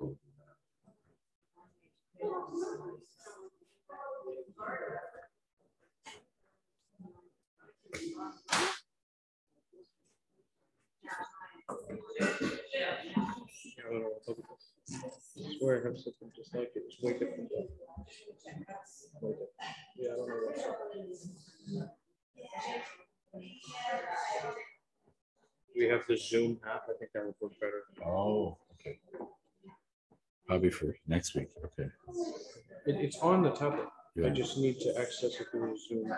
I have something just like it. Yeah, I don't know. We have the Zoom app. I think that would work better. Oh, okay. Probably for next week, okay. It, it's on the tablet. I just need to access it through the Zoom.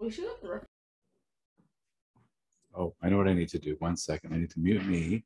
We should have the ref- Oh, I know what I need to do. One second. I need to mute me.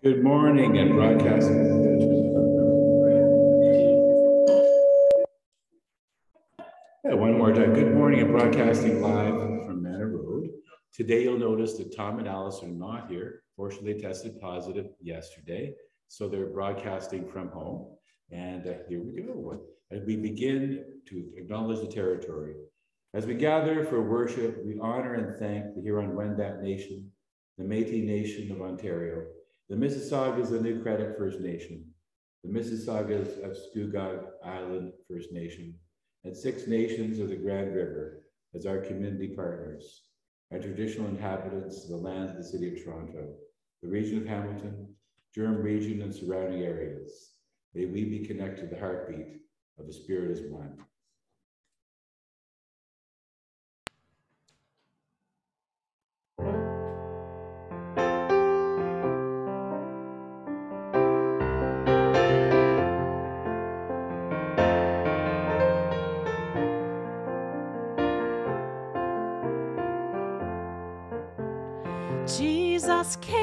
Good morning and broadcasting. Yeah, one more time. Good morning and broadcasting live from Manor Road. Today you'll notice that Tom and Alice are not here. Fortunately, they tested positive yesterday, so they're broadcasting from home. And uh, here we go. As we begin to acknowledge the territory, as we gather for worship, we honor and thank the Huron-Wendat Nation, the Métis Nation of Ontario, the Mississaugas of New Credit First Nation, the Mississaugas of Scugog Island First Nation, and six nations of the Grand River as our community partners, our traditional inhabitants of the lands of the City of Toronto, the region of Hamilton, Durham region and surrounding areas. May we be connected to the heartbeat of the Spirit as one. Jesus came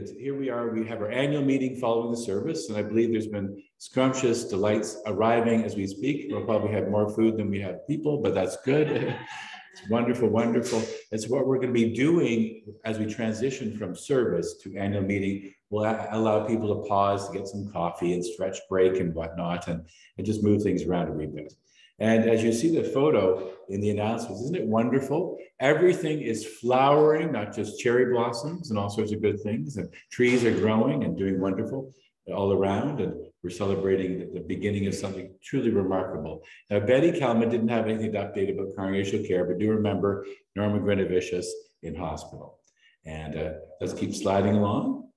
And here we are. We have our annual meeting following the service, and I believe there's been scrumptious delights arriving as we speak. We'll probably have more food than we have people, but that's good. It's wonderful, wonderful. It's what we're going to be doing as we transition from service to annual meeting. We'll allow people to pause to get some coffee and stretch break and whatnot, and, and just move things around a wee bit. And as you see the photo in the announcements, isn't it wonderful? Everything is flowering, not just cherry blossoms and all sorts of good things. And trees are growing and doing wonderful all around. And we're celebrating the, the beginning of something truly remarkable. Now, Betty Kalman didn't have anything to update about congregational care, but do remember Norma Grinovicius in hospital. And uh, let's keep sliding along.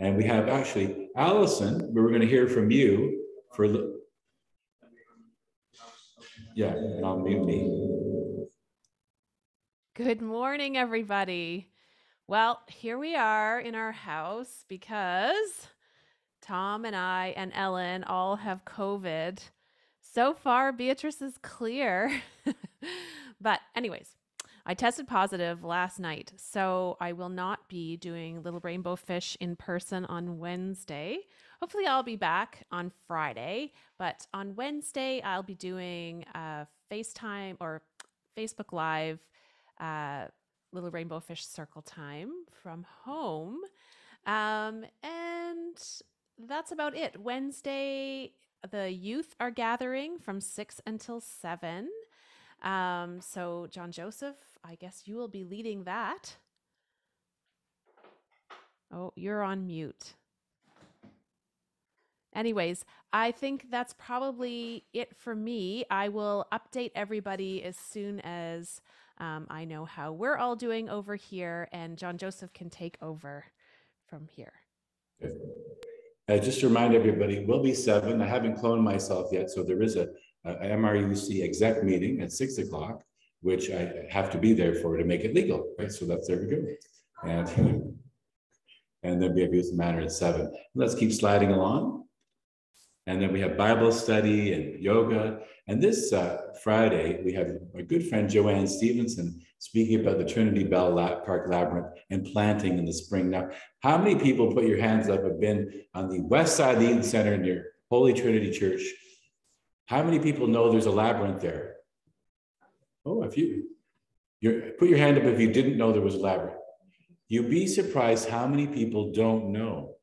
And we have actually Allison, we're going to hear from you for. Yeah, and I'll mute me. Good morning, everybody. Well, here we are in our house because Tom and I and Ellen all have COVID. So far, Beatrice is clear. but, anyways, I tested positive last night, so I will not be doing Little Rainbow Fish in person on Wednesday. Hopefully, I'll be back on Friday, but on Wednesday, I'll be doing a FaceTime or Facebook Live uh, Little Rainbow Fish Circle time from home. Um, and that's about it. Wednesday, the youth are gathering from 6 until 7. Um, so, John Joseph, I guess you will be leading that. Oh, you're on mute. Anyways, I think that's probably it for me. I will update everybody as soon as um, I know how we're all doing over here, and John Joseph can take over from here. Uh, just to remind everybody, we'll be seven. I haven't cloned myself yet, so there is a, a MRUC exec meeting at six o'clock, which I have to be there for to make it legal, right? So that's, there we go. And, and then we have youth Manor at seven. Let's keep sliding along. And then we have Bible study and yoga. And this uh, Friday, we have my good friend Joanne Stevenson speaking about the Trinity Bell Park Labyrinth and planting in the spring. Now, how many people put your hands up have been on the west side of the Eaton Center near Holy Trinity Church? How many people know there's a labyrinth there? Oh, a few. You're, put your hand up if you didn't know there was a labyrinth. You'd be surprised how many people don't know.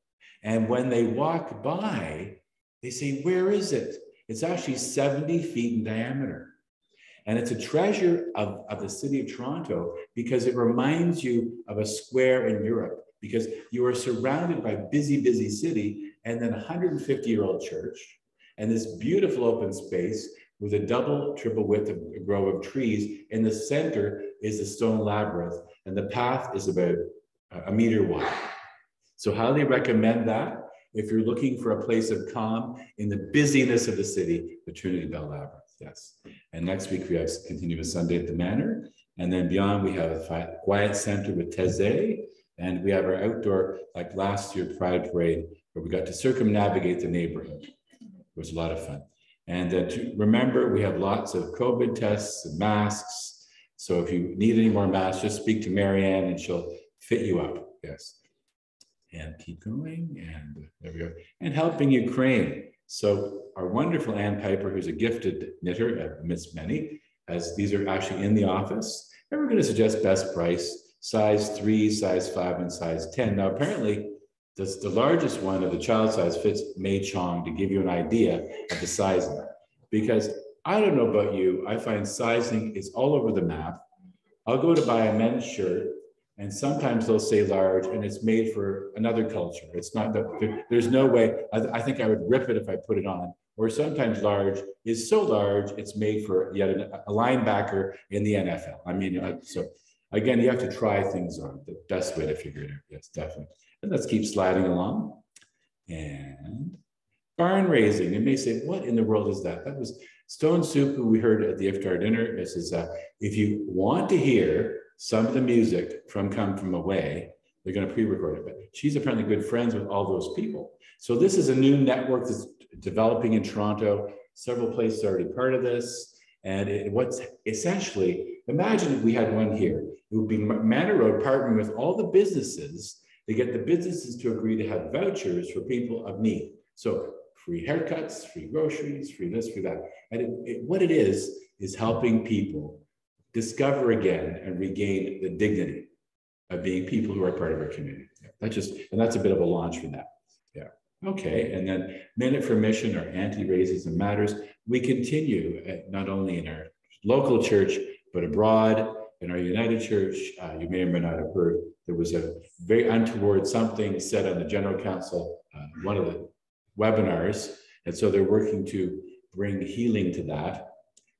And when they walk by, they say, Where is it? It's actually 70 feet in diameter. And it's a treasure of, of the city of Toronto because it reminds you of a square in Europe because you are surrounded by busy, busy city and then a 150 year old church and this beautiful open space with a double, triple width of a grove of trees. In the center is the stone labyrinth and the path is about a meter wide. So highly recommend that if you're looking for a place of calm in the busyness of the city, the Trinity Bell Labyrinth. Yes. And next week we have continuous Sunday at the Manor. And then beyond, we have a quiet center with Taizé. And we have our outdoor, like last year, Pride Parade, where we got to circumnavigate the neighborhood. It was a lot of fun. And uh, to remember, we have lots of COVID tests and masks. So if you need any more masks, just speak to Marianne and she'll fit you up. Yes. And keep going. And there we go. And helping Ukraine. So our wonderful Ann Piper, who's a gifted knitter amidst many, as these are actually in the office. And we're going to suggest best price, size three, size five, and size 10. Now, apparently, this, the largest one of the child size fits May Chong to give you an idea of the sizing. Because I don't know about you, I find sizing is all over the map. I'll go to buy a men's shirt and sometimes they'll say large and it's made for another culture. It's not that there's no way, I, I, think I would rip it if I put it on. Or sometimes large is so large, it's made for yet a, a linebacker in the NFL. I mean, uh, so again, you have to try things on. The best way to figure it out. Yes, definitely. And let's keep sliding along. And barn raising. You may say, what in the world is that? That was Stone Soup, who we heard at the iftar dinner. This is, uh, if you want to hear some of the music from Come From Away. They're going to pre-record it, but she's apparently good friends with all those people. So this is a new network that's developing in Toronto. Several places are already part of this. And it, what's essentially, imagine if we had one here. It would be Manor Road partnering with all the businesses to get the businesses to agree to have vouchers for people of need. So free haircuts, free groceries, free this, free that. And it, it, what it is, is helping people discover again and regain the dignity of being people who are part of our community. That's just, and that's a bit of a launch for that. Yeah. Okay. And then Minute for Mission or Anti-Racism Matters. We continue at, not only in our local church, but abroad in our United Church. Uh, you may or may not have heard there was a very untoward something said on the General Council, uh, one of the webinars. And so they're working to bring healing to that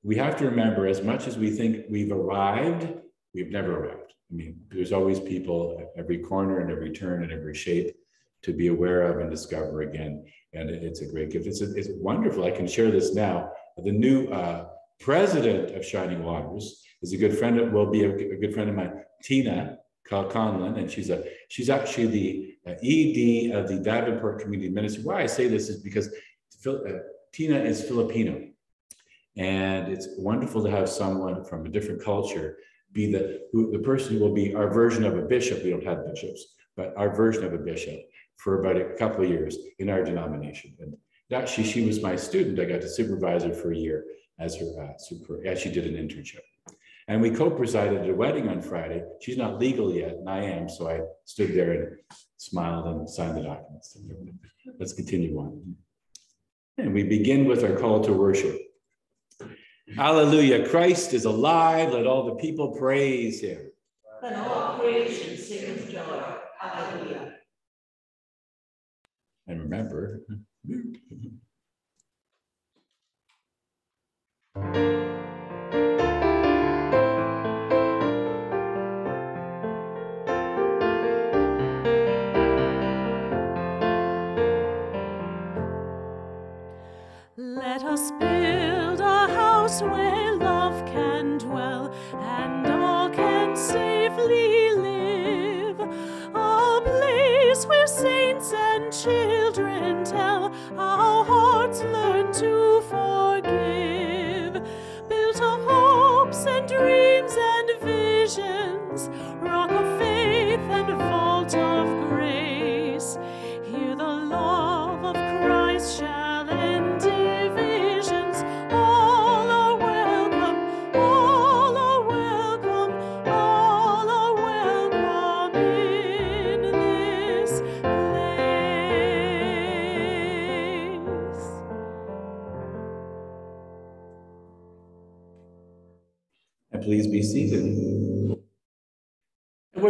we have to remember as much as we think we've arrived, we've never arrived. I mean, there's always people at every corner and every turn and every shape to be aware of and discover again. And it's a great gift. It's, a, it's wonderful. I can share this now. The new uh, president of Shining Waters is a good friend of, will be a, a good friend of mine, Tina Conlon, and she's a she's actually the uh, ED of the Davenport Community Ministry. Why I say this is because uh, Tina is Filipino, and it's wonderful to have someone from a different culture be the, who, the person who will be our version of a bishop. We don't have bishops, but our version of a bishop for about a couple of years in our denomination. And actually, she was my student. I got to supervise her for a year as her uh, super, as she did an internship. And we co-presided at a wedding on Friday. She's not legal yet, and I am. So I stood there and smiled and signed the documents. Let's continue on. And we begin with our call to worship. Hallelujah. Christ is alive. Let all the people praise him. Let all creation sing with joy. Hallelujah. And remember,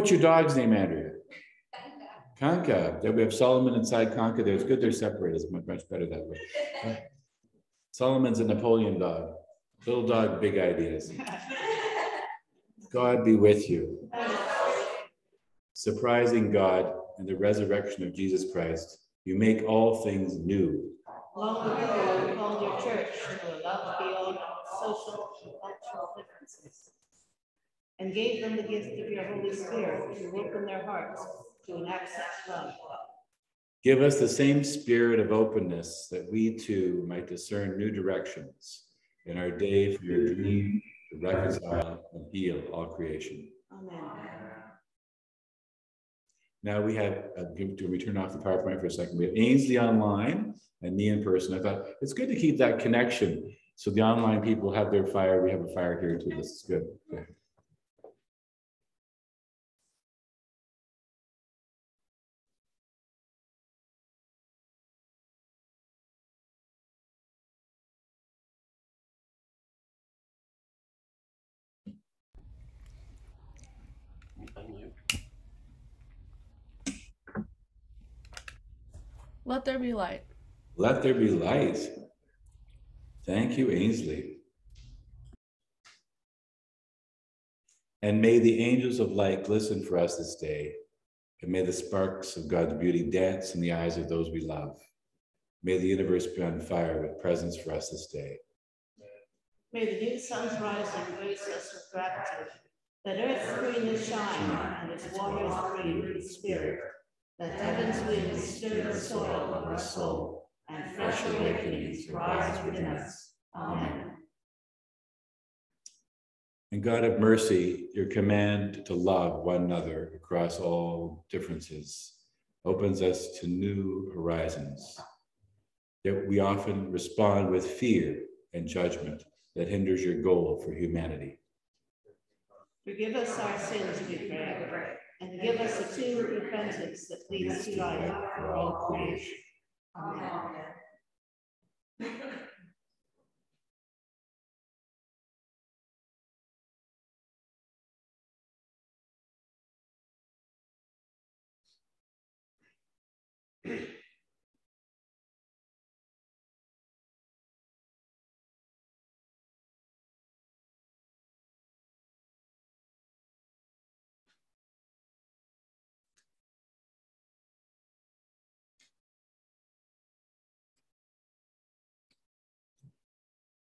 what's your dog's name, Andrea? Conca. Then we have Solomon inside Conca. There. It's good they're separated. It's much, much better that way. Solomon's a Napoleon dog. Little dog, big ideas. God be with you. Surprising God and the resurrection of Jesus Christ, you make all things new. Long ago, you called your church to the love beyond social and cultural differences, and gave them the gift of your Holy Spirit to in their hearts to enact such love. Give us the same spirit of openness that we too might discern new directions in our day for your dream to reconcile and heal all creation. Amen. Now we have, uh, do we turn off the PowerPoint for a second? We have Ainsley online and me in person. I thought it's good to keep that connection. So the online people have their fire, we have a fire here too. This is good. Okay. Let there be light. Let there be light. Thank you, Ainsley. And may the angels of light glisten for us this day, and may the sparks of God's beauty dance in the eyes of those we love. May the universe be on fire with presence for us this day. May the new suns rise and grace us with gratitude. Let earth's greenness shine and its waters breathe with spirit. Let heaven's winds stir the soil of our soul and fresh awakenings rise within us. Amen. And God of mercy, your command to love one another across all differences opens us to new horizons. Yet we often respond with fear and judgment that hinders your goal for humanity. Forgive us our sins, we pray, and give us a true repentance that leads to life for all creation. Amen.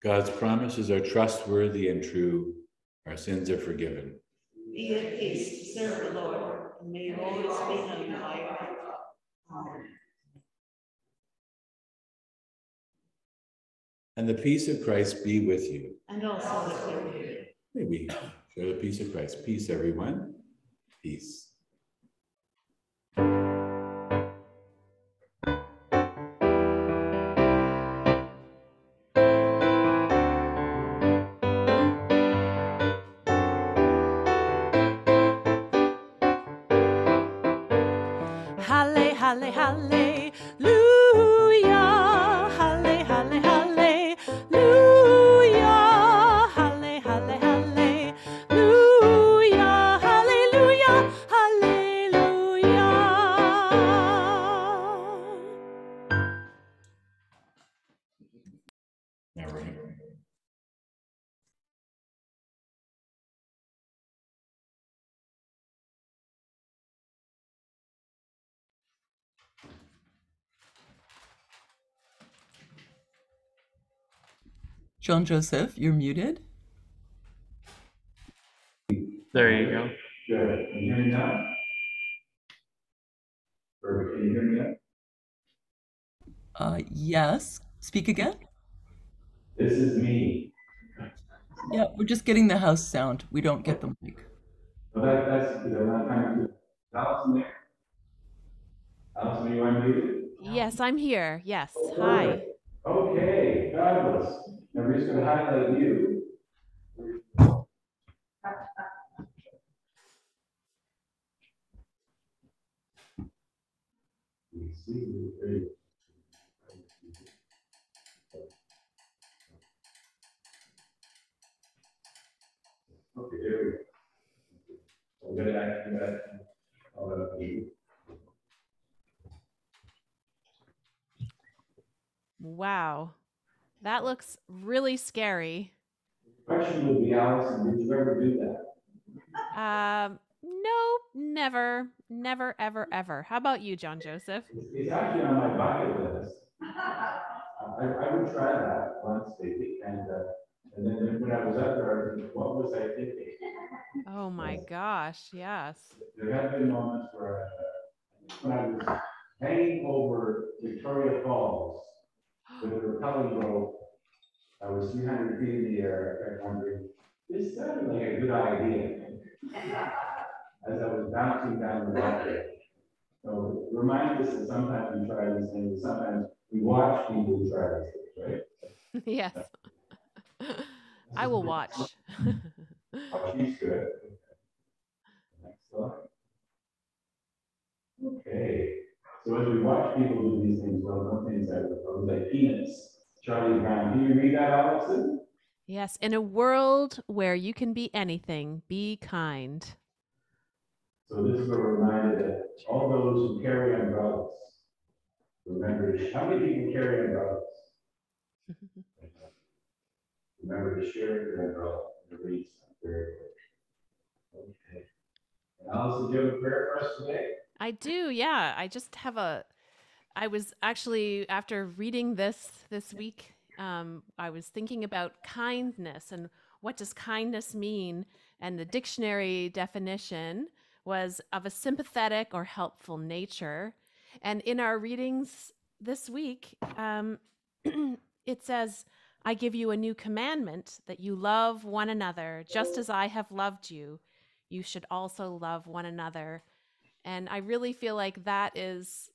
God's promises are trustworthy and true. Our sins are forgiven. Be at peace, serve the Lord, and may you always be known by your name. Amen. And the peace of Christ be with you. And also with you. May we share the peace of Christ. Peace, everyone. Peace. John Joseph, you're muted. There you go. Good. Can you hear me now? Perfect. Can you hear me now? Uh, yes. Speak again. This is me. Yeah, we're just getting the house sound. We don't get the mic. Well, that, that's, you know, not trying to, Allison there? Allison, are you unmuted? Yes, I'm here. Yes. Hi. Okay, fabulous. Now we're just gonna highlight you. Okay, we go. So we're gonna act, that. Wow. That looks really scary. Question would be, Allison, did you ever do that? Um, no, never, never, ever, ever. How about you, John Joseph? It's, it's actually on my bucket list. I, I would try that once, maybe, and, uh, And then when I was up there, I was what was I thinking? Oh my gosh, yes. There have been moments where, uh, when I was hanging over Victoria Falls with a rappelling rope, I was three hundred feet in the air, I kept wondering, this sounded like a good idea. As I was bouncing down the water. So remind us that sometimes we try these things, sometimes we watch people try these things, right? yes. I will watch. Oh, she's good. Next slide. Okay, so as we watch people do these things, well, one thing that was like peanuts, Charlie Brown, can you read that, Allison? yes, in a world where you can be anything, be kind. So this is a reminder that all those who carry umbrellas, remember, to- how many people carry umbrellas? Remember to share your umbrella, to read very good. Okay. And Allison, do you have a prayer for us today? I do, yeah. I just have a. I was actually after reading this this week, um, I was thinking about kindness and what does kindness mean, and the dictionary definition was of a sympathetic or helpful nature. And in our readings this week, um, it says, "I give you a new commandment that you love one another, just as I have loved you. You should also love one another." And I really feel like that is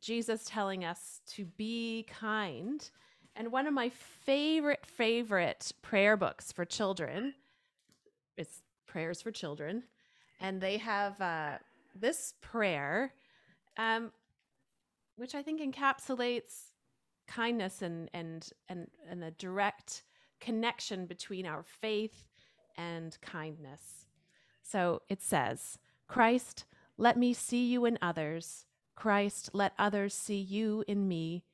Jesus telling us to be kind. And one of my favorite, favorite prayer books for children is Prayers for Children. And they have uh, this prayer, um, which I think encapsulates kindness and, and, and, and a direct connection between our faith and kindness. So it says, Christ, let me see you in others. Christ, let others see you in me.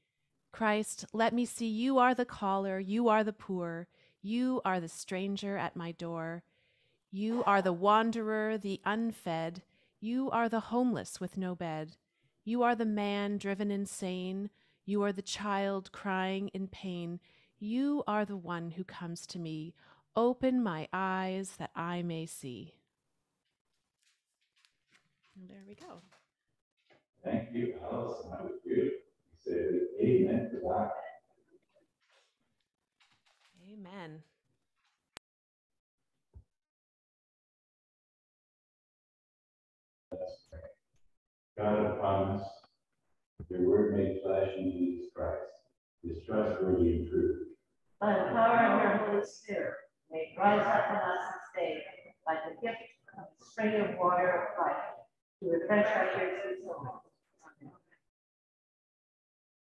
Christ, let me see you are the caller, you are the poor, you are the stranger at my door. You are the wanderer, the unfed, you are the homeless with no bed. You are the man driven insane, you are the child crying in pain. You are the one who comes to me. Open my eyes that I may see. And there we go. Thank you, Allison, that was beautiful. You said amen to that. Amen. God of promise, your word made flesh in Jesus Christ is trustworthy and true. By the power of your Holy Spirit, may it rise up in us this day like a gift of the spring of water of life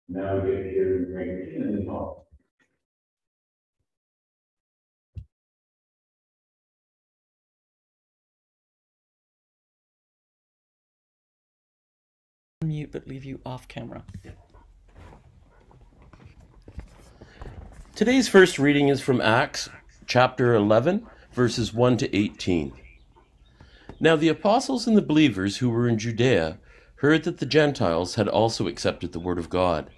Now we get to hear and bring in the home. Mute, but leave you off camera. Today's first reading is from Acts chapter 11, verses 1 to 18. Now the apostles and the believers who were in Judea heard that the Gentiles had also accepted the word of God.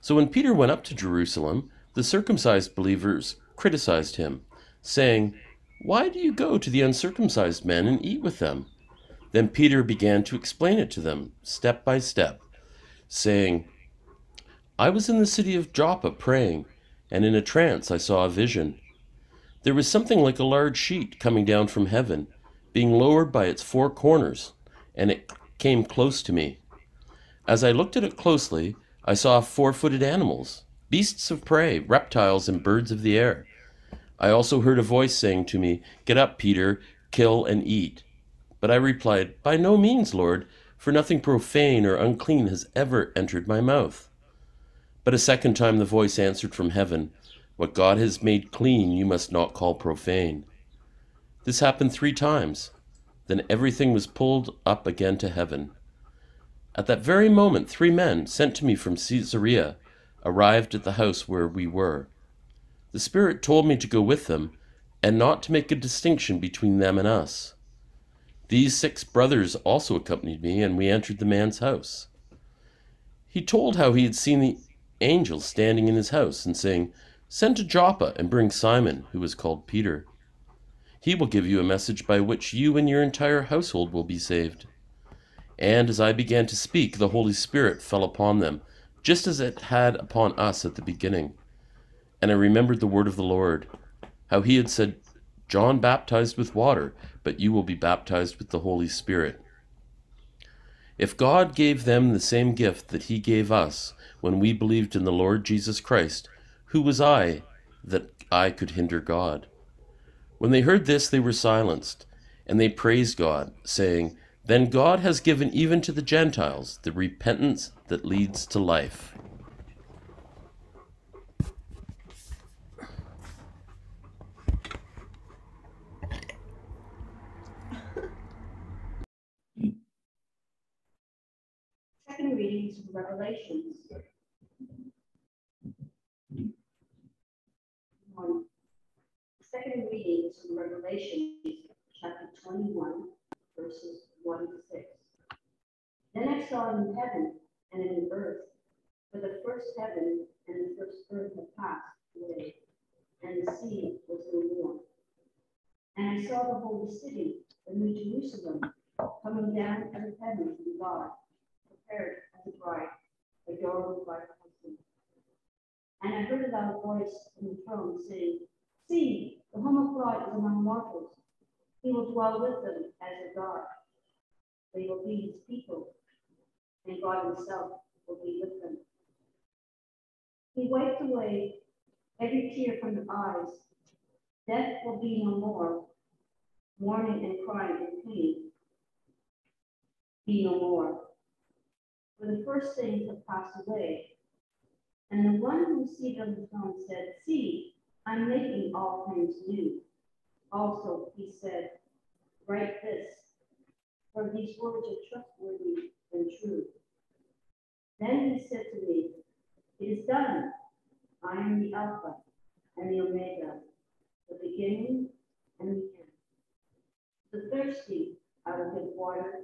So when Peter went up to Jerusalem, the circumcised believers criticized him, saying, Why do you go to the uncircumcised men and eat with them? Then Peter began to explain it to them, step by step, saying, I was in the city of Joppa praying, and in a trance I saw a vision. There was something like a large sheet coming down from heaven, being lowered by its four corners, and it came close to me. As I looked at it closely, I saw four footed animals, beasts of prey, reptiles, and birds of the air. I also heard a voice saying to me, Get up, Peter, kill and eat. But I replied, By no means, Lord, for nothing profane or unclean has ever entered my mouth. But a second time the voice answered from heaven, What God has made clean you must not call profane. This happened three times. Then everything was pulled up again to heaven. At that very moment, three men, sent to me from Caesarea, arrived at the house where we were. The Spirit told me to go with them, and not to make a distinction between them and us. These six brothers also accompanied me, and we entered the man's house. He told how he had seen the angel standing in his house and saying, Send to Joppa and bring Simon, who is called Peter. He will give you a message by which you and your entire household will be saved. And as I began to speak, the Holy Spirit fell upon them, just as it had upon us at the beginning. And I remembered the word of the Lord, how he had said, John baptized with water, but you will be baptized with the Holy Spirit. If God gave them the same gift that he gave us when we believed in the Lord Jesus Christ, who was I that I could hinder God? When they heard this, they were silenced, and they praised God, saying, Then God has given even to the Gentiles the repentance that leads to life. Second readings from Revelations. One. Second readings from Revelation, chapter twenty-one, verses one to six. Then I saw in heaven and in earth, for the first heaven and the first earth had passed away, and the sea was no more. And I saw the holy city, the new Jerusalem, coming down out of heaven from God, prepared as a bride, adorned by her husband. And I heard a loud voice from the throne saying, See, the home of God is among mortals. He will dwell with them as a God. They will be his people, and God himself will be with them. He wiped away every tear from their eyes. Death will be no more. Mourning and crying and pain be no more. For the first things have passed away. And the one who seated on the throne said, See, I'm making all things new. Also, he said, Write this, for these words are trustworthy and true. Then he said to me, It is done. I am the Alpha and the Omega, the beginning and the end. The thirsty I will give water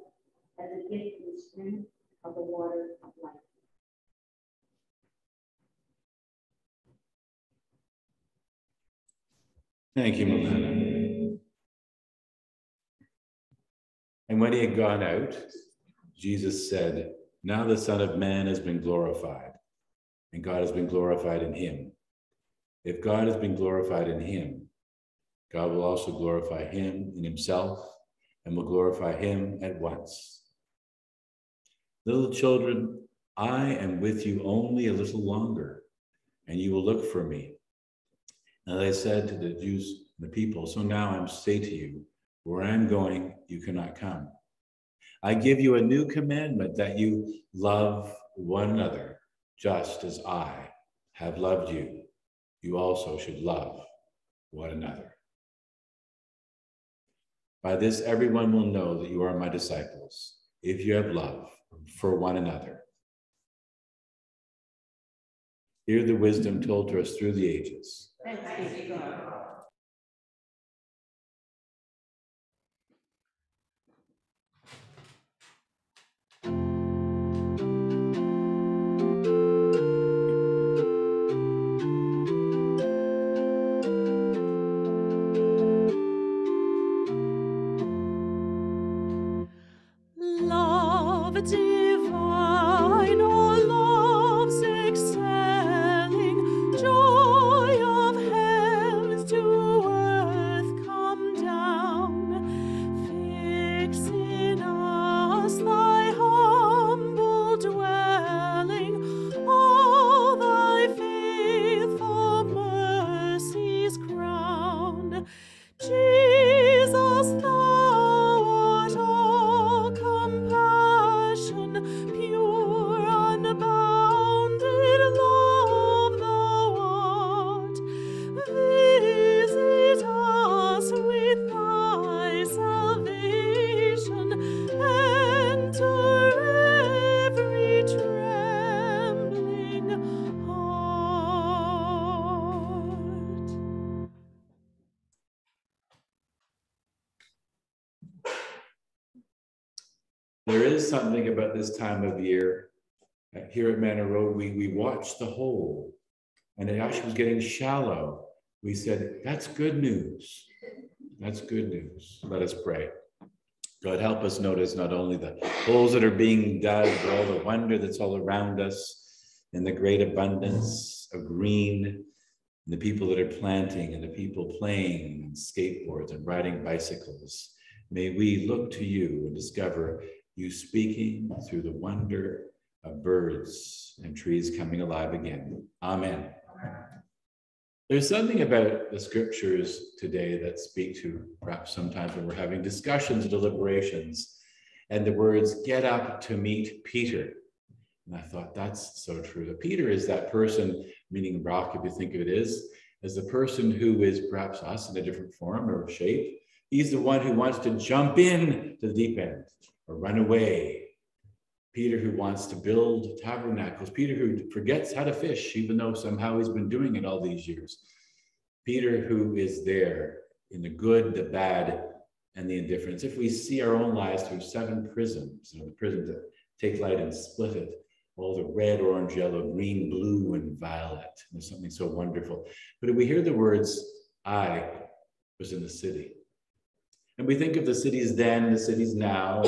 as a gift from the spring of the water of life. Thank you, Milana. And when he had gone out, Jesus said, Now the Son of Man has been glorified, and God has been glorified in him. If God has been glorified in him, God will also glorify him in himself and will glorify him at once. Little children, I am with you only a little longer, and you will look for me. And I said to the Jews, the people, so now I say to you, where I'm going, you cannot come. I give you a new commandment that you love one another, just as I have loved you. You also should love one another. By this, everyone will know that you are my disciples, if you have love for one another. Hear the wisdom told to us through the ages. Thanks be to God. Love divine, this time of year. uh, Here at Manor Road, we, we watch the hole and it actually was getting shallow, we said, That's good news. That's good news. Let us pray. God, help us notice not only the holes that are being dug, but all the wonder that's all around us and the great abundance of green, and the people that are planting, and the people playing skateboards and riding bicycles. May we look to you and discover you speaking through the wonder of birds and trees coming alive again. Amen. There's something about the scriptures today that speak to perhaps sometimes when we're having discussions, deliberations, and the words, get up to meet Peter. And I thought that's so true. That Peter is that person, meaning rock, if you think of it is, as the person who is perhaps us in a different form or shape. He's the one who wants to jump in to the deep end or run away. Peter who wants to build tabernacles. Peter who forgets how to fish, even though somehow he's been doing it all these years. Peter who is there in the good, the bad, and the indifference. If we see our own lives through seven prisms, you know, the prism that take light and split it, all the red, orange, yellow, green, blue, and violet. There's something so wonderful. But if we hear the words, I was in the city, and we think of the cities then, the cities now.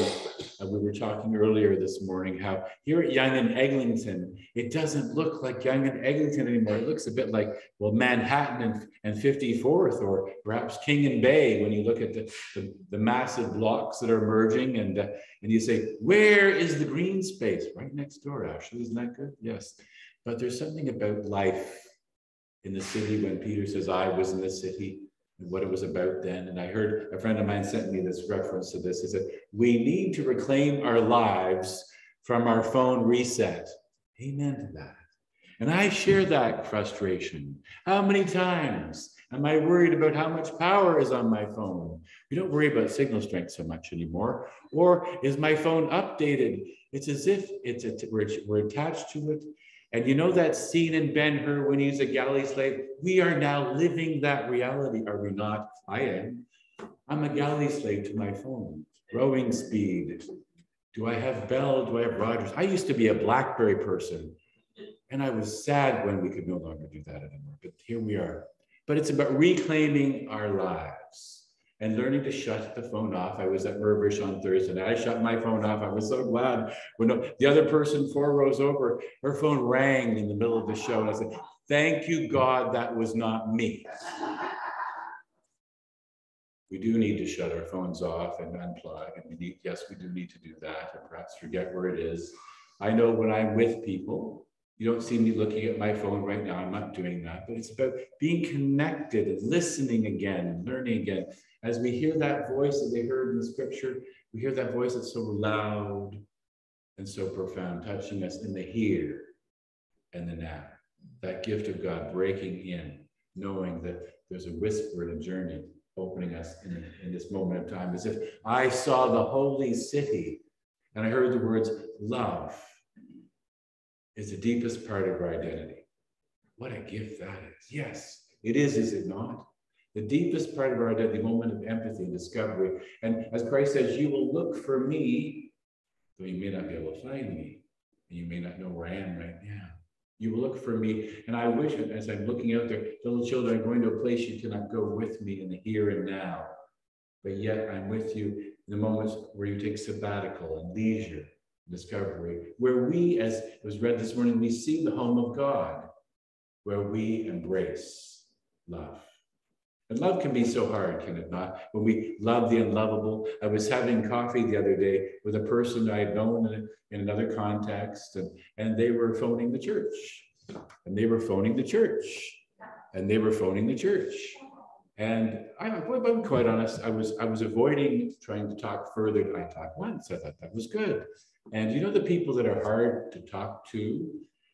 Uh, we were talking earlier this morning how here at Yonge and Eglinton, it doesn't look like Yonge and Eglinton anymore. It looks a bit like, well, Manhattan and, and 54th, or perhaps King and Bay when you look at the, the, the massive blocks that are emerging. And, uh, and you say, where is the green space? Right next door, actually. Isn't that good? Yes. But there's something about life in the city when Peter says, I was in the city and what it was about then. And I heard a friend of mine sent me this reference to this. He said, We need to reclaim our lives from our phone reset. Amen to that. And I share that frustration. How many times am I worried about how much power is on my phone? We don't worry about signal strength so much anymore. Or is my phone updated? It's as if it's a, we're, we're attached to it and you know that scene in Ben Hur when he's a galley slave? We are now living that reality, are we not? I am. I'm a galley slave to my phone. Rowing speed. Do I have Bell? Do I have Rogers? I used to be a Blackberry person. And I was sad when we could no longer do that anymore. But here we are. But it's about reclaiming our lives and learning to shut the phone off. I was at Mirvish on Thursday and I shut my phone off. I was so glad when the other person four rows over, her phone rang in the middle of the show. And I said, thank you, God, that was not me. We do need to shut our phones off and unplug. And we need, yes, we do need to do that and perhaps forget where it is. I know when I'm with people, you don't see me looking at my phone right now. I'm not doing that, but it's about being connected and listening again and learning again. As we hear that voice that they heard in the scripture, we hear that voice that's so loud and so profound, touching us in the here and the now. That gift of God breaking in, knowing that there's a whisper and a journey opening us in, in this moment of time, as if I saw the holy city and I heard the words love is the deepest part of our identity. What a gift that is. Yes, it is, is it not? The deepest part of our identity, the moment of empathy and discovery. And as Christ says, you will look for me, though you may not be able to find me, and you may not know where I am right now. You will look for me. And I wish, as I'm looking out there, little children are going to a place you cannot go with me in the here and now. But yet I'm with you in the moments where you take sabbatical and leisure discovery, where we, as it was read this morning, we see the home of God, where we embrace love. And love can be so hard, can it not? When we love the unlovable. I was having coffee the other day with a person I had known in, in another context, and, and they were phoning the church. And they were phoning the church. And they were phoning the church. And I, I'm quite honest, I was I was avoiding trying to talk further. I talked once. I thought that was good. And you know the people that are hard to talk to?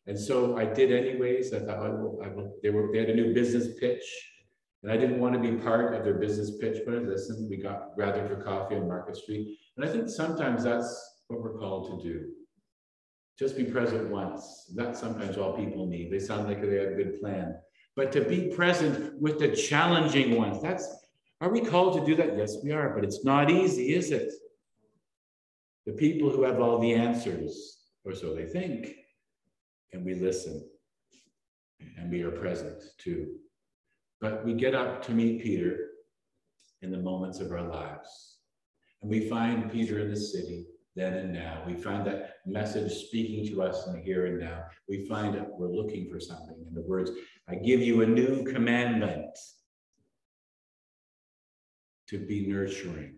And so I did anyways. I thought oh, I will, I will, they were they had a new business pitch. And I didn't want to be part of their business pitch, but I listened. We got gathered for coffee on Market Street. And I think sometimes that's what we're called to do. Just be present once. That's sometimes all people need. They sound like they have a good plan. But to be present with the challenging ones, that's are we called to do that? Yes, we are, but it's not easy, is it? The people who have all the answers, or so they think, and we listen. and we are present too. But we get up to meet Peter in the moments of our lives. And we find Peter in the city then and now. We find that message speaking to us in the here and now. We find that we're looking for something in the words, I give you a new commandment to be nurturing,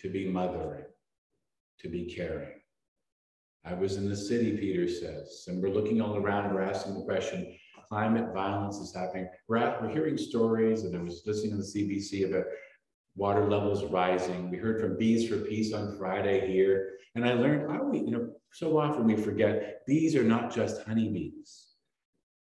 to be mothering, to be caring. I was in the city, Peter says, and we're looking all around, we're asking the question, climate violence is happening. We're, at, we're hearing stories, and I was listening to the CBC about water levels rising. We heard from Bees for Peace on Friday here, and I learned, how we, you know, so often we forget bees are not just honeybees.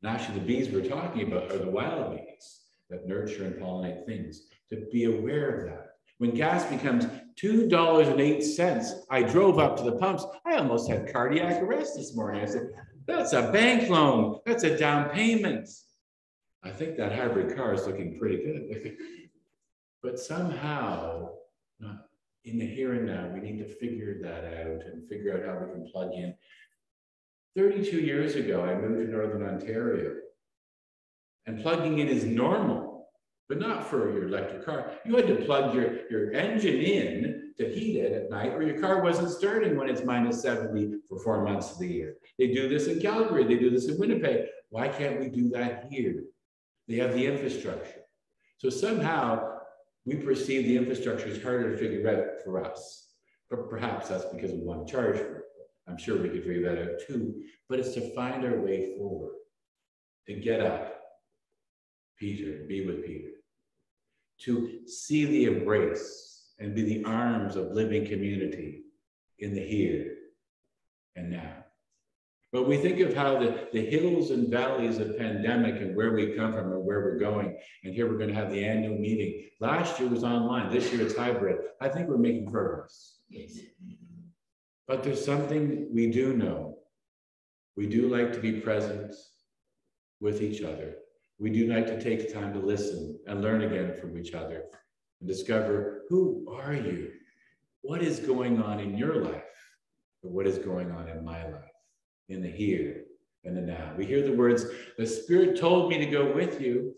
And actually, the bees we're talking about are the wild bees that nurture and pollinate things. To be aware of that. When gas becomes $2.08, I drove up to the pumps. I almost had cardiac arrest this morning. I said, that's a bank loan. That's a down payment. I think that hybrid car is looking pretty good. but somehow, in the here and now, we need to figure that out and figure out how we can plug in. 32 years ago, I moved to Northern Ontario, and plugging in is normal, but not for your electric car. You had to plug your, your engine in to heat it at night, or your car wasn't starting when it's minus 70 for four months of the year. They do this in Calgary, they do this in Winnipeg. Why can't we do that here? They have the infrastructure. So somehow we perceive the infrastructure is harder to figure out for us. But perhaps that's because we want to charge for it. I'm sure we could figure that out too. But it's to find our way forward, to get up, Peter, be with Peter, to see the embrace and be the arms of living community in the here and now. But we think of how the, the hills and valleys of pandemic and where we come from and where we're going. And here we're going to have the annual meeting. Last year was online. This year it's hybrid. I think we're making progress. Yes. But there's something we do know. We do like to be present with each other. We do like to take time to listen and learn again from each other and discover who are you? What is going on in your life? But what is going on in my life? in the here and the now. We hear the words, the Spirit told me to go with you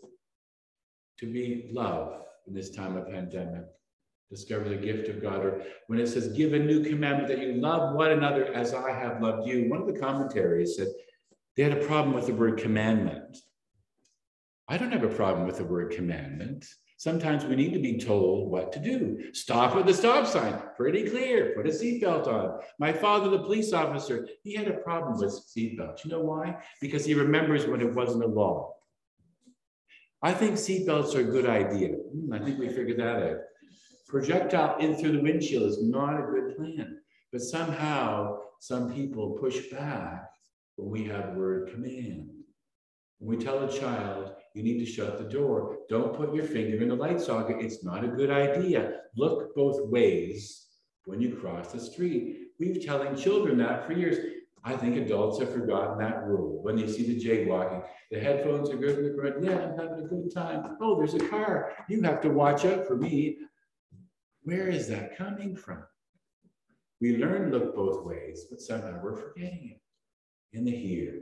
to be love in this time of pandemic. Discover the gift of God. Or when it says, give a new commandment that you love one another as I have loved you. One of the commentaries said they had a problem with the word commandment. I don't have a problem with the word commandment. Sometimes we need to be told what to do. Stop at the stop sign, pretty clear. Put a seatbelt on. My father, the police officer, he had a problem with seatbelts. You know why? Because he remembers when it wasn't a law. I think seatbelts are a good idea. Hmm, I think we figured that out. Projectile in through the windshield is not a good plan. But somehow, some people push back when we have word command. When we tell a child, you need to shut the door. Don't put your finger in the light socket. It's not a good idea. Look both ways when you cross the street. We've telling children that for years. I think adults have forgotten that rule. When you see the jaywalking, the headphones are good in the front. Yeah, I'm having a good time. Oh, there's a car. You have to watch out for me. Where is that coming from? We learn look both ways, but somehow we're forgetting it in the here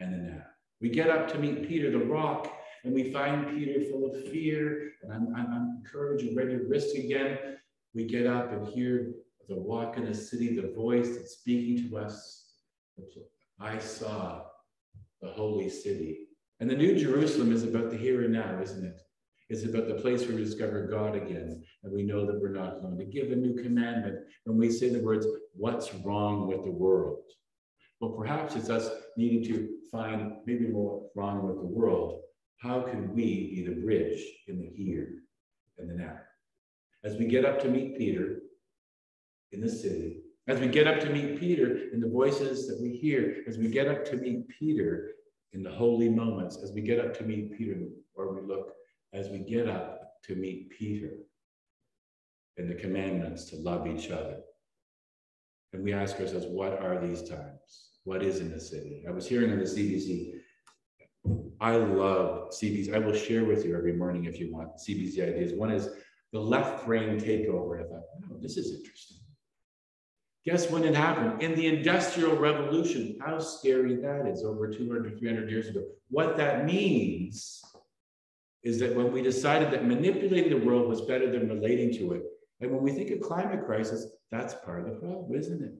and the now. We get up to meet Peter, the rock, and we find Peter full of fear. And I'm, I'm, I'm encouraged and ready to risk again. We get up and hear the walk in the city, the voice that's speaking to us. I saw the holy city. And the New Jerusalem is about the here and now, isn't it? It's about the place where we discover God again, and we know that we're not alone. To give a new commandment when we say the words, What's wrong with the world? Well, perhaps it's us needing to find maybe what's wrong with the world. How can we be the bridge in the here and the now? As we get up to meet Peter in the city, as we get up to meet Peter in the voices that we hear, as we get up to meet Peter in the holy moments, as we get up to meet Peter, or we look, as we get up to meet Peter in the commandments to love each other. And we ask ourselves, what are these times? what is in the city. I was hearing on the CBC. I love CBC. I will share with you every morning if you want CBC ideas. One is the left brain takeover. I thought, oh, this is interesting. Guess when it happened? In the Industrial Revolution. How scary that is over 200, 300 years ago. What that means is that when we decided that manipulating the world was better than relating to it, and when we think of climate crisis, that's part of the problem, isn't it?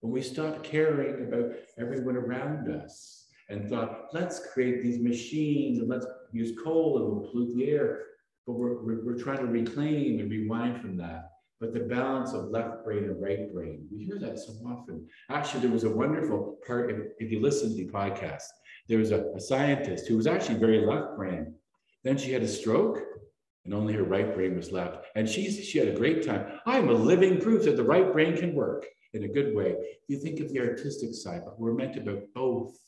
When we stopped caring about everyone around us and thought, let's create these machines and let's use coal and we'll pollute the air. But we're, we're, we're trying to reclaim and rewind from that. But the balance of left brain and right brain, we hear that so often. Actually, there was a wonderful part, if, if you listen to the podcast, there was a, a scientist who was actually very left brain. Then she had a stroke and only her right brain was left. And she's, she had a great time. I'm a living proof that the right brain can work in a good way. You think of the artistic side, but we're meant to be both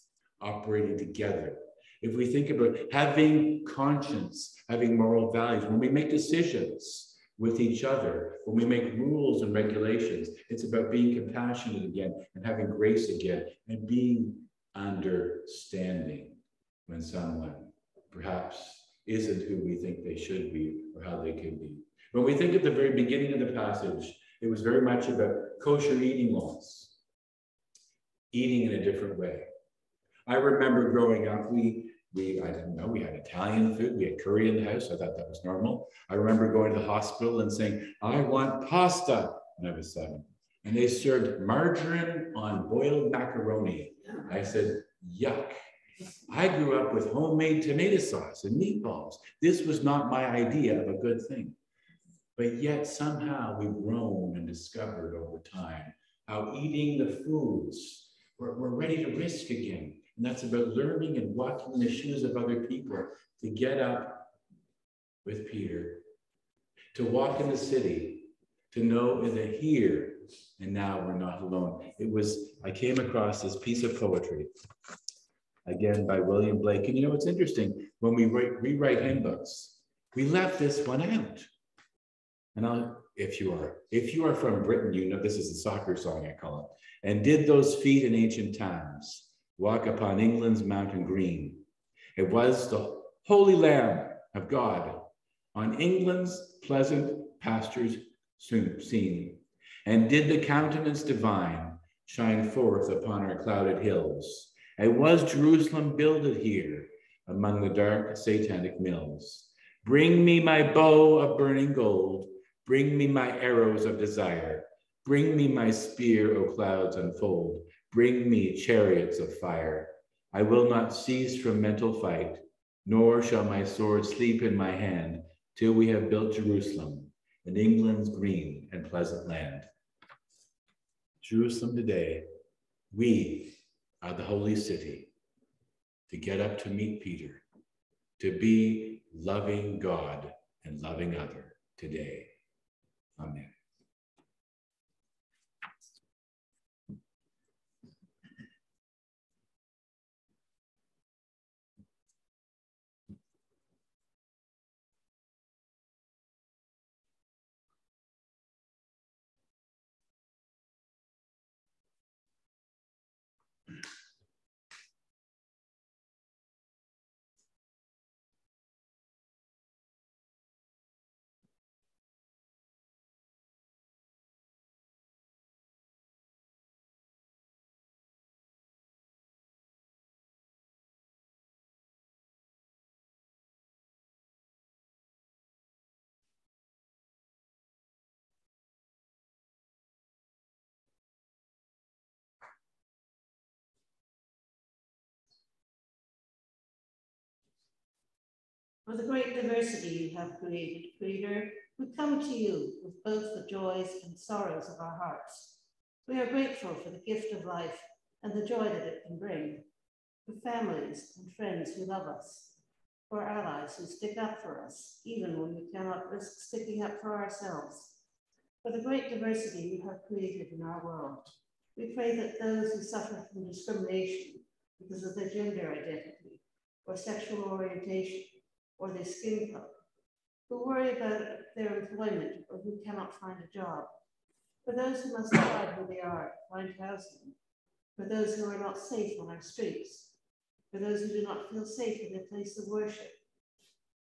operating together. If we think about having conscience, having moral values, when we make decisions with each other, when we make rules and regulations, it's about being compassionate again and having grace again and being understanding when someone perhaps isn't who we think they should be or how they can be. When we think at the very beginning of the passage, it was very much about kosher eating laws, eating in a different way. I remember growing up, we, we, I didn't know, we had Italian food, we had curry in the house. I thought that was normal. I remember going to the hospital and saying, I want pasta when I was seven. And they served margarine on boiled macaroni. I said, yuck. I grew up with homemade tomato sauce and meatballs. This was not my idea of a good thing. But yet somehow we've grown and discovered over time how eating the foods, we're, we're ready to risk again. And that's about learning and walking in the shoes of other people to get up with Peter, to walk in the city, to know in the here and now we're not alone. It was, I came across this piece of poetry again by William Blake. And you know, it's interesting when we write, rewrite hymn books, we left this one out. And I'll, if you are, if you are from Britain, you know this is a soccer song I call it. And did those feet in ancient times walk upon England's mountain green? It was the holy Lamb of God on England's pleasant pastures soon seen. And did the countenance divine shine forth upon our clouded hills? And was Jerusalem builded here among the dark satanic mills? Bring me my bow of burning gold. Bring me my arrows of desire. Bring me my spear, O clouds unfold. Bring me chariots of fire. I will not cease from mental fight, nor shall my sword sleep in my hand till we have built Jerusalem in England's green and pleasant land. Jerusalem today, we are the holy city, to get up to meet Peter, to be loving God and loving other today. Amen. For the great diversity you have created, Creator, we come to you with both the joys and sorrows of our hearts. We are grateful for the gift of life and the joy that it can bring, for families and friends who love us, for allies who stick up for us, even when we cannot risk sticking up for ourselves, for the great diversity you have created in our world. We pray that those who suffer from discrimination because of their gender identity or sexual orientation or their skin color, who worry about their employment or who cannot find a job, for those who must hide who they are, find housing, for those who are not safe on our streets, for those who do not feel safe in their place of worship.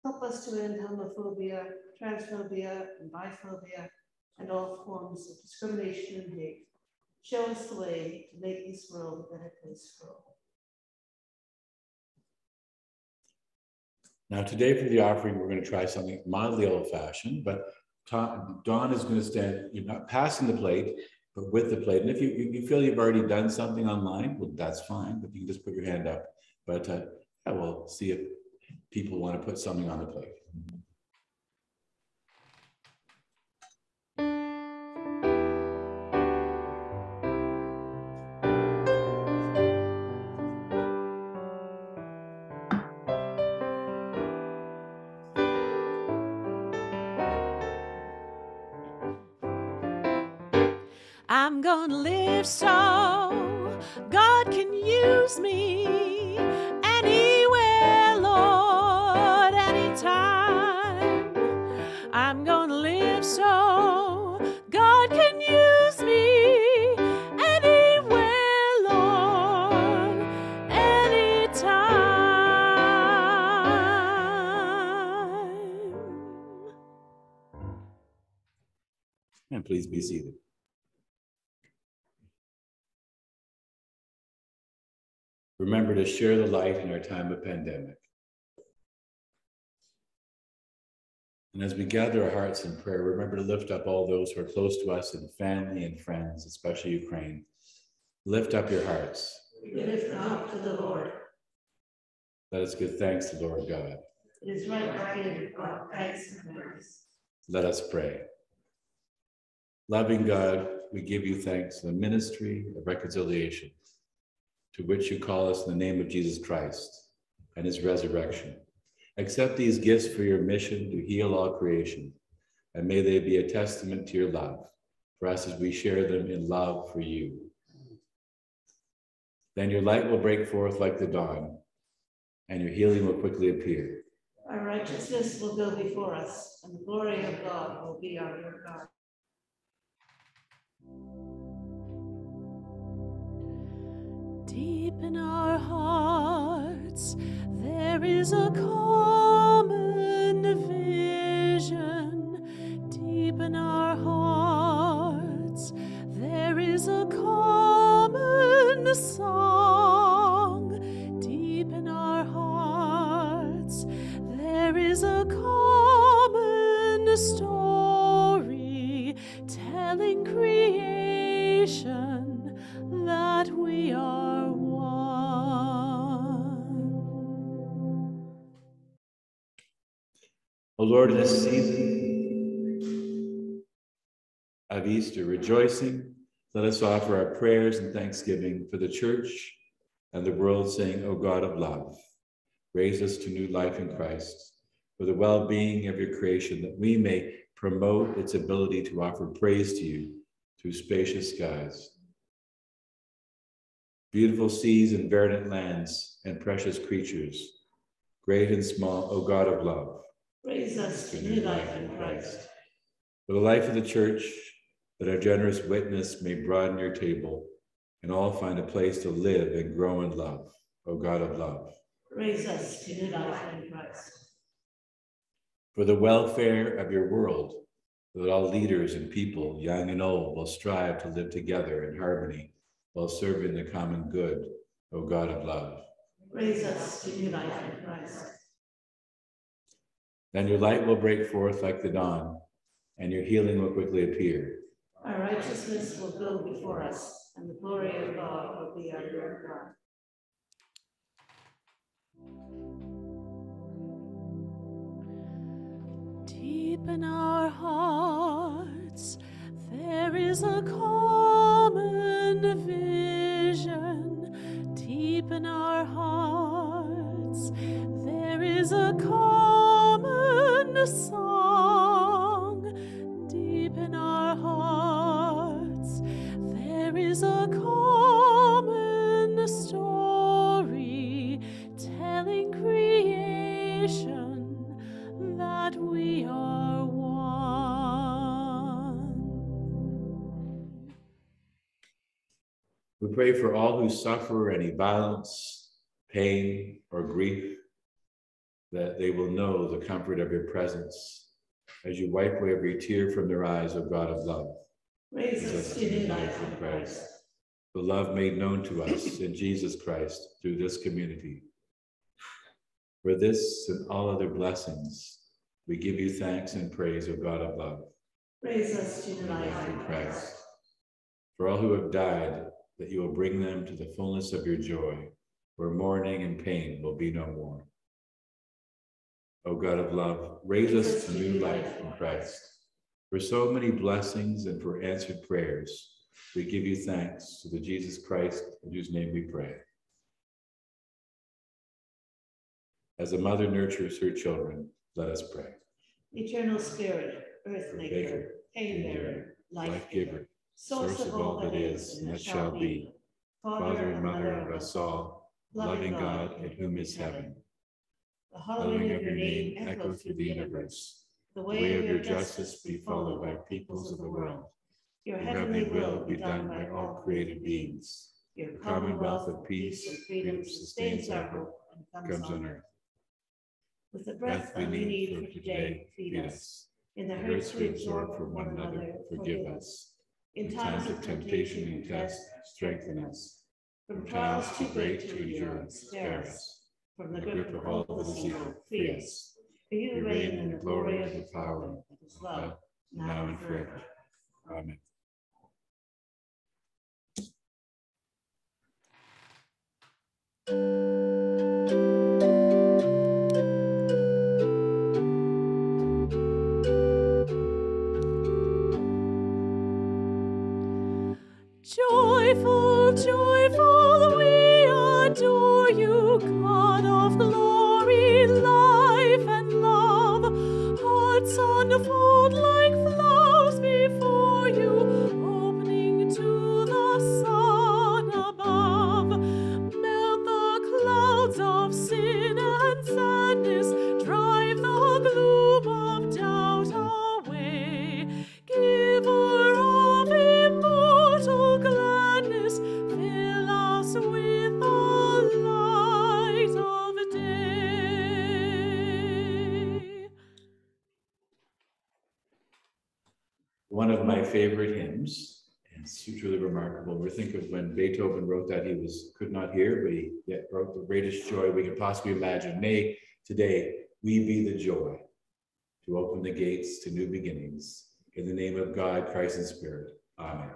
Help us to end homophobia, transphobia, and biphobia, and all forms of discrimination and hate. Show us the way to make this world a better place for all. Now, today for the offering, we're going to try something mildly old fashioned, but Ta- Dawn is going to stand, you're not passing the plate, but with the plate. And if you, you you feel you've already done something online, well, that's fine, but you can just put your hand up. But uh, yeah, we'll see if people want to put something on the plate. So God can use me anywhere, Lord, anytime. I'm gonna live so God can use me anywhere, Lord, anytime. And please be seated. Remember to share the light in our time of pandemic. And as we gather our hearts in prayer, remember to lift up all those who are close to us in family and friends, especially Ukraine. Lift up your hearts. We lift them up to the Lord. Let us give thanks to Lord God. It is right to God thanks and praise. Let us pray. Loving God, we give you thanks for the ministry of reconciliation to which you call us in the name of Jesus Christ and his resurrection. Accept these gifts for your mission to heal all creation, and may they be a testament to your love for us as we share them in love for you. Then your light will break forth like the dawn, and your healing will quickly appear. Our righteousness will go before us, and the glory of God will be our rear Deep in our hearts, there is a common vision. Deep in our hearts, there is a common song. O Lord, in this season of Easter rejoicing, let us offer our prayers and thanksgiving for the church and the world, saying, O God of love, raise us to new life in Christ, for the well being of your creation, that we may promote its ability to offer praise to you through spacious skies. Beautiful seas and verdant lands and precious creatures, great and small, O God of love Raise us to new life in Christ. For the life of the church, that our generous witness may broaden your table and all find a place to live and grow in love, O God of love. Raise us to new life in Christ. For the welfare of your world, that all leaders and people, young and old, will strive to live together in harmony while serving the common good, O God of love. Raise us to new life in Christ. Then your light will break forth like the dawn, and your healing will quickly appear. Our righteousness will go before us, and the glory of God will be our rear guard. Deep in our hearts, there is a common vision. Deep in our hearts, there is a common song. Deep in our hearts, there is a common story telling creation that we are one. We pray for all who suffer any violence, pain, or grief, that they will know the comfort of your presence as you wipe away every tear from their eyes, O God of love. Raise us to new life in Christ. the love made known to us in Jesus Christ through this community. For this and all other blessings, we give you thanks and praise, O God of love. Raise us to life in Christ. For all who have died, that you will bring them to the fullness of your joy, where mourning and pain will be no more. O God of love, raise us to new life in Christ. For so many blessings and for answered prayers, we give you thanks to the Jesus Christ, in whose name we pray. As a mother nurtures her children, let us pray. Eternal Spirit, earth maker, life giver, source of all that is and that shall be, Father and Mother of us all, loving God in whom is heaven. The hallowing of your name echo through the universe. The way of your justice be followed by peoples of the world. Your heavenly will be done by all created beings. Your commonwealth of peace and freedom sustains our hope and comes on earth. With the breath we need for today, feed us. In the hurts we absorb from one another, forgive us. In times of temptation and test, strengthen us. From trials too great to endure, spare us. From the grip of all that is evil, free us. For you reign in the glory of the power that is love, now and forever. Amen. Joyful, wrote the greatest joy we could possibly imagine. May today we be the joy to open the gates to new beginnings. In the name of God, Christ, and Spirit. Amen.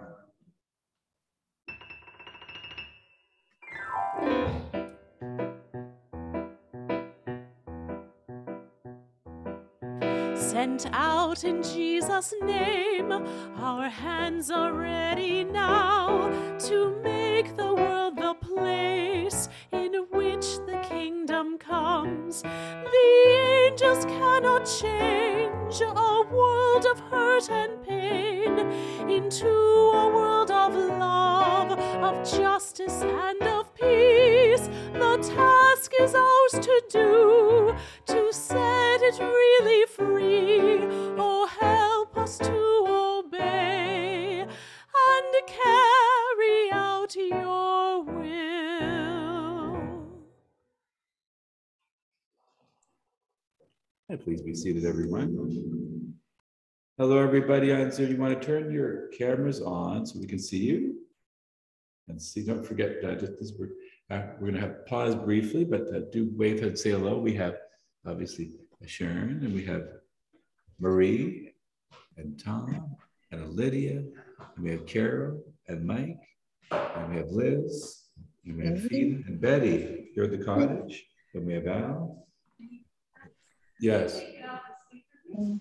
Sent out in Jesus' name, our hands are ready now to make the world the place which the kingdom comes. The angels cannot change a world of hurt and pain into a world of love, of justice, and of peace. The task is ours to do, to set it really free. And please be seated, everyone. Hello, everybody on Zoom. You want to turn your cameras on so we can see you? And see, don't forget, uh, just this, we're, uh, we're going to have pause briefly, but uh, do wave and say hello. We have obviously Sharon, and we have Marie, and Tom, and Lydia, and we have Carol, and Mike, and we have Liz, and we have Fina, and Betty here at the cottage, and we have Al. Yes.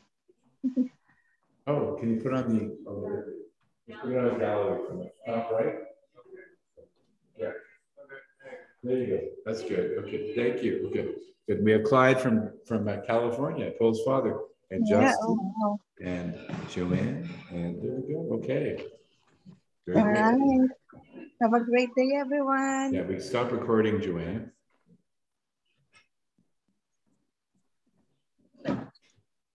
Oh, can you put on the, oh, put it on the gallery from the top right? Yeah. There you go. That's good. Okay, thank you. Okay, good. We have Clyde from, from uh, California, Paul's father, and Yeah, Justin, oh, wow. and Joanne, and there we go. Okay. Very All good. right. Have a great day, everyone. Yeah, we stop recording, Joanne.